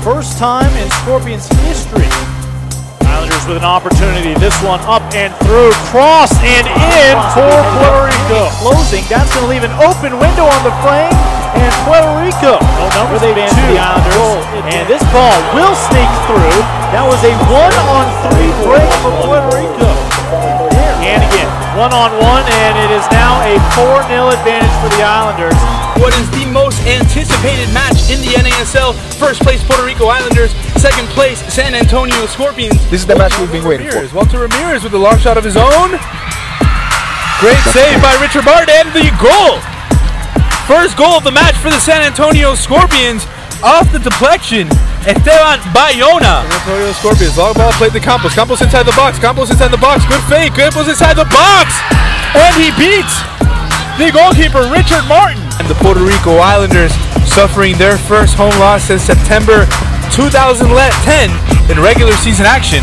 first time in Scorpions history. Islanders with an opportunity. This one up and through, cross and in for Puerto Rico. Closing. That's going to leave an open window on the frame. And Puerto Rico no numbers advance the Islanders. And this ball will sneak through. That was a one-on-three break for Puerto Rico. And again, one-on-one, and it is now a 4-0 advantage for the Islanders. What is the most anticipated match in the NASL? First place Puerto Rico Islanders, second place San Antonio Scorpions. This is the match we've been waiting Ramirez. for. Walter Ramirez with a long shot of his own. Great save by Richard Martin and the goal. First goal of the match for the San Antonio Scorpions off the deflection. Esteban Bayona. San Antonio Scorpions. Long ball played to Campos. Campos inside the box. Campos inside the box. Good fake. Campos inside the box. And he beats the goalkeeper Richard Martin. And the Puerto Rico Islanders suffering their first home loss since September 2010 in regular season action